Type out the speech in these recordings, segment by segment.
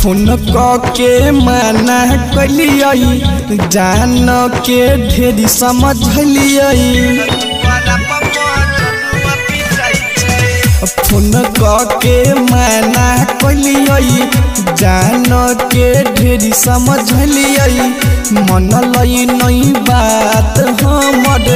Phone क मना कलियई जान के ढेरी समझलियई फ़ोन के मना कलियई जान के ढेरी समझलियई, मन लई नई बात हमर।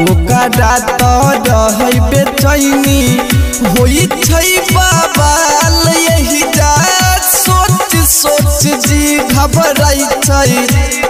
ओकरा तो रहै बेचैनी होई छई बाबाल यही जा। सोच सोच जी घबराई छै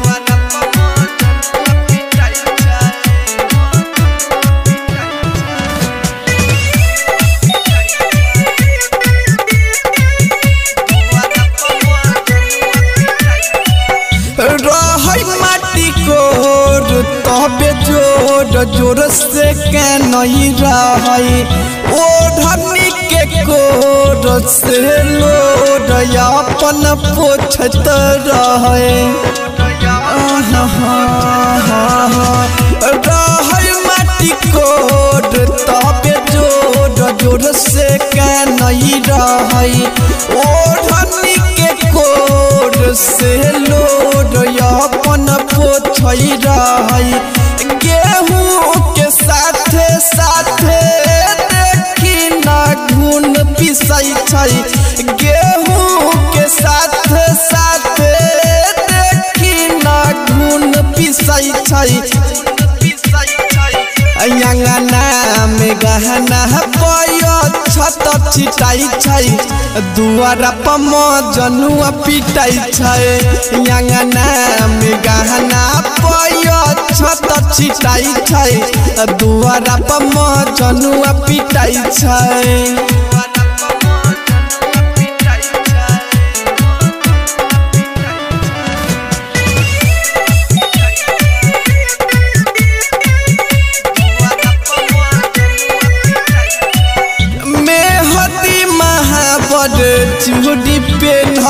ज़ोर ज़ोर से के नहीं रहै, ओ धनी के कोर से लोड अपन पोछत रहै। कोर तबे ज़ोर ज़ोर से के नहीं रहै गहना पयो, छत छिटाई छई, दुआरा पर जनुआ पिटाई छै अंगना में गहना पयो, छत छिटाई छई, दुआरा पर जनुआ पिटाई छै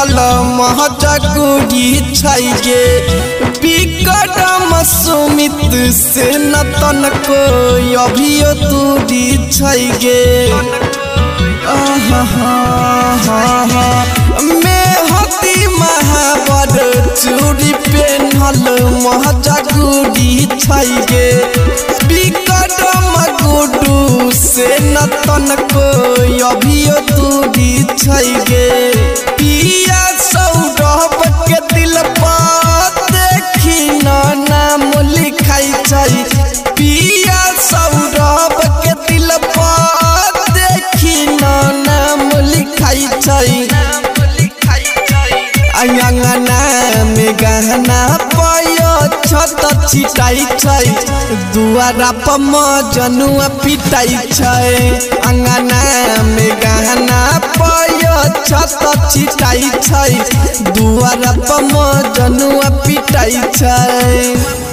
पेन्हल महजगुरी छै गे विक्रम सुमित से नतन को अभियो दूरी छै गे मेहदी चूड़ी पेन्हल महजगुरी छै गे विक्रम गुडू से नतन को अभियो दूरी छै गहना पय छत छिटाई छै। दुआरा पर जनुआ पिटाई छै। अंगना में गहना पयो छत छिटाई छै। दुआरा पर जनुआ पिटाई छै।